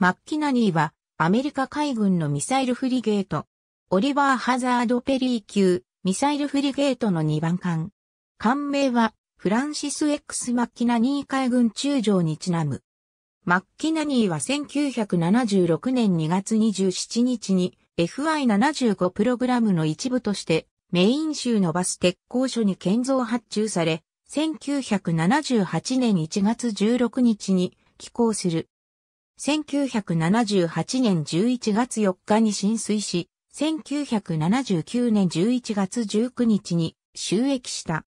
マッキナニーはアメリカ海軍のミサイルフリゲート、オリバー・ハザード・ペリー級ミサイルフリゲートの2番艦。艦名はフランシス・ X・ マッキナニー海軍中将にちなむ。マッキナニーは1976年2月27日に FI75 プログラムの一部としてメイン州のバス鉄工所に建造発注され、1978年1月16日に寄港する。1978年11月4日に浸水し、1979年11月19日に収益した。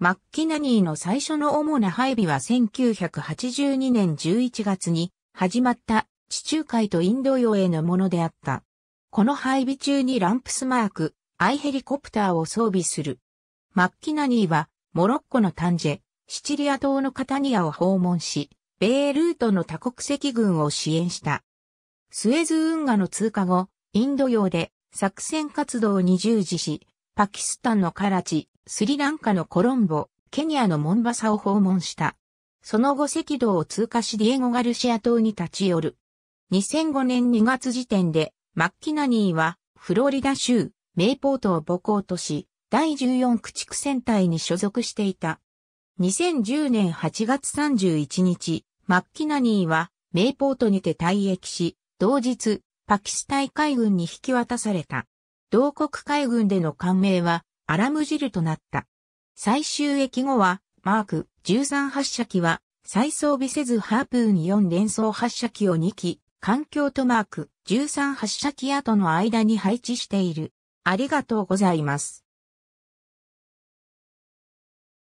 マッキナニーの最初の主な配備は1982年11月に始まった地中海とインド洋へのものであった。この配備中にランプスマーク、アイヘリコプターを装備する。マッキナニーは、モロッコのタンジェ、シチリア島のカタニアを訪問し、ベールートの多国籍軍を支援した。スエズ運河の通過後、インド洋で作戦活動に従事し、パキスタンのカラチ、スリランカのコロンボ、ケニアのモンバサを訪問した。その後赤道を通過しディエゴ・ガルシア島に立ち寄る。2005年2月時点でマッキナニーは、フロリダ州、メイポートを母港とし、第14駆逐戦隊に所属していた。2010年8月31日、マッキナニーは、メイポートにて退役し、同日、パキスタン海軍に引き渡された。同国海軍での感銘は、アラムジルとなった。最終役後は、マーク13発射機は、再装備せずハープーン4連装発射機を2機、環境とマーク13発射機跡の間に配置している。ありがとうございます。